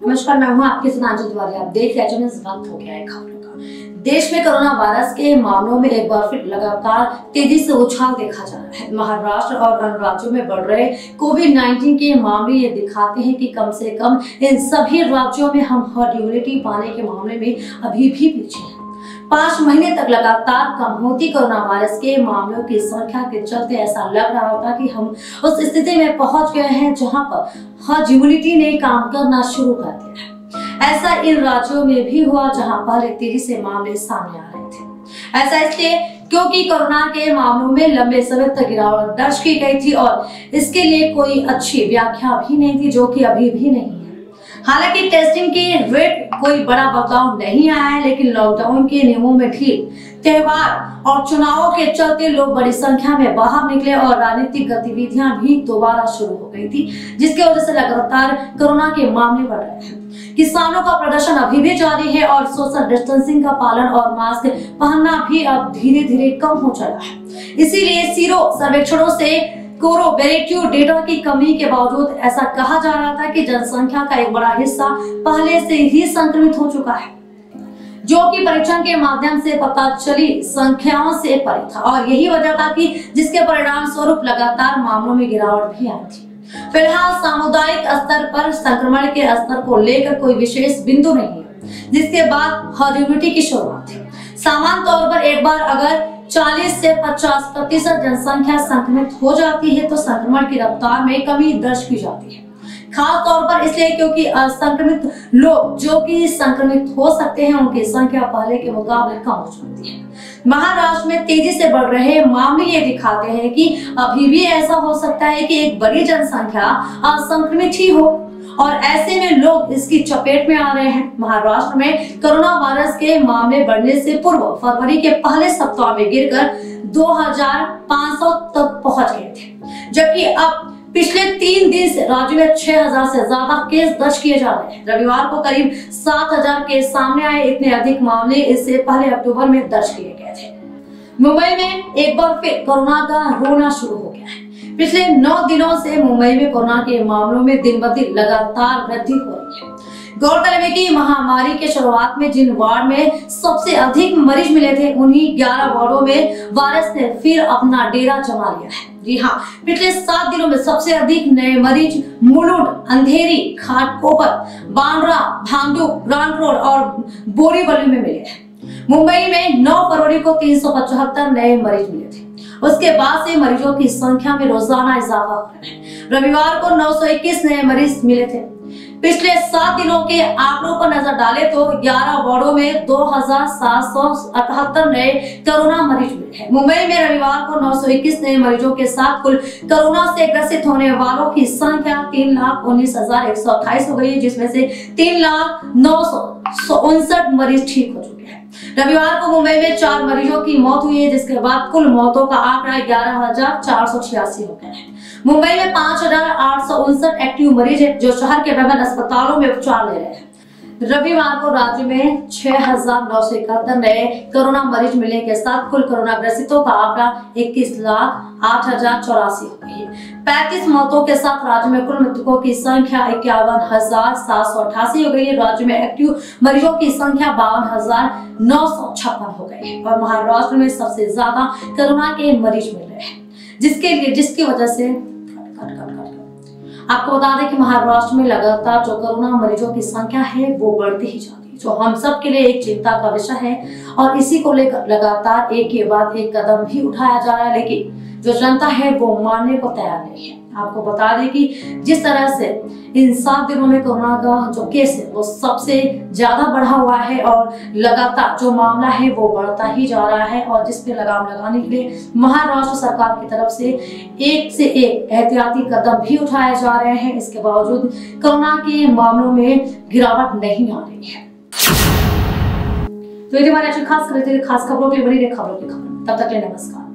नमस्कार, मैं हूँ आपके सुनांजल तिवारी। आप देख रहे हैं वक्त हो गया है खबरों का। देश में कोरोना वायरस के मामलों में एक बार फिर लगातार तेज़ी से उछाल देखा जा रहा है। महाराष्ट्र और अन्य राज्यों में बढ़ रहे कोविड 19 के मामले ये दिखाते हैं कि कम से कम इन सभी राज्यों में हम हर्ड इम्यूनिटी पाने के मामले में अभी भी पीछे हैं। पाँच महीने तक लगातार कम होती कोरोना वायरस के मामलों की संख्या के चलते ऐसा लग रहा होता कि हम उस स्थिति में पहुँच गए हैं जहाँ पर हज इम्यूनिटी ने काम करना शुरू कर दिया है। ऐसा इन राज्यों में भी हुआ जहाँ पहले तेज़ी से मामले सामने आ रहे थे। ऐसा इसलिए क्योंकि कोरोना के मामलों में लंबे समय तक गिरावट दर्ज की गई थी और इसके लिए कोई अच्छी व्याख्या भी नहीं थी, जो कि अभी भी नहीं हालाँकि टेस्टिंग के रेट कोई बड़ा बदलाव नहीं आया है, लेकिन लॉकडाउन के नियमों में ढील त्योहार और चुनावों के चलते लोग बड़ी संख्या में बाहर निकले और राजनीतिक गतिविधियाँ भी दोबारा शुरू हो गई थी, जिसकी वजह से लगातार कोरोना के मामले बढ़ रहे हैं। किसानों का प्रदर्शन अभी भी जारी है और सोशल डिस्टेंसिंग का पालन और मास्क पहनना भी अब धीरे धीरे कम हो चला है। इसीलिए सीरो सर्वेक्षणों से कोरोबेरेटिव डेटा की कमी के बावजूद ऐसा कहा जा रहा था कि जनसंख्या का एक बड़ा हिस्सा पहले से ही संक्रमित हो चुका है, जो कि परीक्षण के माध्यम से पता चली संख्याओं से परे था। और यही वजह था कि जिसके परिणाम स्वरूप लगातार मामलों में गिरावट भी आई थी। फ़िलहाल सामुदायिक स्तर पर संक्रमण के स्तर को लेकर कोई विशेष बिंदु नहीं है, जिसके बाद हर्ड की शुरुआत है सामान्य तौर पर एक बार अगर 40 से 50 प्रतिशत जनसंख्या संक्रमित हो जाती है तो संक्रमण की रफ्तार में कमी दर्ज की जाती है। खास तौर पर इसलिए क्योंकि असंक्रमित लोग जो कि संक्रमित हो सकते हैं, उनकी संख्या पहले के मुकाबले कम हो जाती है। महाराष्ट्र में तेज़ी से बढ़ रहे मामले ये दिखाते हैं कि अभी भी ऐसा हो सकता है कि एक बड़ी जनसंख्या असंक्रमित ही हो। और ऐसे में लोग इसकी चपेट में आ रहे हैं। महाराष्ट्र में कोरोना वायरस के मामले बढ़ने से पूर्व फरवरी के पहले सप्ताह में गिरकर 2500 तक पहुँच गए थे। जबकि अब पिछले तीन दिन से राज्य में 6000 से ज़्यादा केस दर्ज किए जा रहे हैं। रविवार को करीब 7000 केस सामने आए इतने अधिक मामले इससे पहले अक्टूबर में दर्ज किए गए थे। मुंबई में एक बार फिर कोरोना का रोना शुरू हो गया है। पिछले नौ दिनों से मुंबई में कोरोना के मामलों में दिन ब दिन लगातार वृद्धि हो रही है। गौरतलब है की महामारी के शुरुआत में जिन वार्ड में सबसे अधिक मरीज़ मिले थे, उन्हीं 11 वार्डों में वायरस ने फिर अपना डेरा जमा लिया है। जी हाँ पिछले सात दिनों में सबसे अधिक नए मरीज़ मुलुंड, अंधेरी खाटकोपर बांद्रा भांडू ग्रांड रोड और बोरीवली में मिले हैं। मुंबई में 9 फरवरी को तीन सौ पचहत्तर नए मरीज़ मिले थे। उसके बाद से मरीजों की संख्या में रोज़ाना इजाफा हो रहा है। रविवार को 921 नए मरीज़ मिले थे। पिछले सात दिनों के आंकड़ों पर नज़र डाले तो 11 वार्डो में दो हज़ार सात सौ अठहत्तर नए कोरोना मरीज़ मिले हैं। मुंबई में रविवार को 921 नए मरीजों के साथ कुल कोरोना से ग्रसित होने वालों की संख्या तीन लाख उन्नीस हज़ार एक सौ अट्ठाईस हो गई है, जिसमें से तीन लाख नौ सौ उनसठ मरीज़ ठीक हो चुके रविवार को मुंबई में चार मरीजों की मौत हुई है, जिसके बाद कुल मौतों का आंकड़ा ग्यारह हज़ार चार सौ छियासी हो गया है। मुंबई में पाँच हज़ार आठ सौ उनसठ एक्टिव मरीज़ है, जो शहर के विभिन्न अस्पतालों में उपचार ले रहे हैं। रविवार को राज्य में छह हज़ार नौ सौ इकहत्तर नए कोरोना मरीज़ मिलने के साथ कुल कोरोना ग्रसितों का आंकड़ा इक्कीस लाख आठ हज़ार चौरासी हो गई पैंतीस मौतों के साथ राज्य में कुल मृतकों की संख्या इक्यावन हज़ार सात सौ अठासी हो गई है। राज्य में एक्टिव मरीजों की संख्या बावन हज़ार नौ सौ छप्पन हो गई और महाराष्ट्र में सबसे ज़्यादा कोरोना के मरीज़ मिल रहे हैं। जिसके लिए, जिसकी वजह से आपको बता दें कि महाराष्ट्र में लगातार जो कोरोना मरीजों की संख्या है, वो बढ़ती ही जाती है। जो हम सब के लिए एक चिंता का विषय है और इसी को लेकर लगातार एक के बाद एक कदम भी उठाया जा रहा है, लेकिन जो जनता है वो मानने को तैयार नहीं है। आपको बता दें कि जिस तरह से इन सात दिनों में कोरोना का जो केस है, वो सबसे ज़्यादा बढ़ा हुआ है और लगातार जो मामला है वो बढ़ता ही जा रहा है और जिस पे लगाम लगाने के लिए महाराष्ट्र सरकार की तरफ़ से एक से एक एहतियाती कदम भी उठाए जा रहे हैं। इसके बावजूद कोरोना के मामलों में गिरावट नहीं आ रही है। तो ये हमारे खास खबरों के लिए बनी खबरों की खबर। तब तक नमस्कार।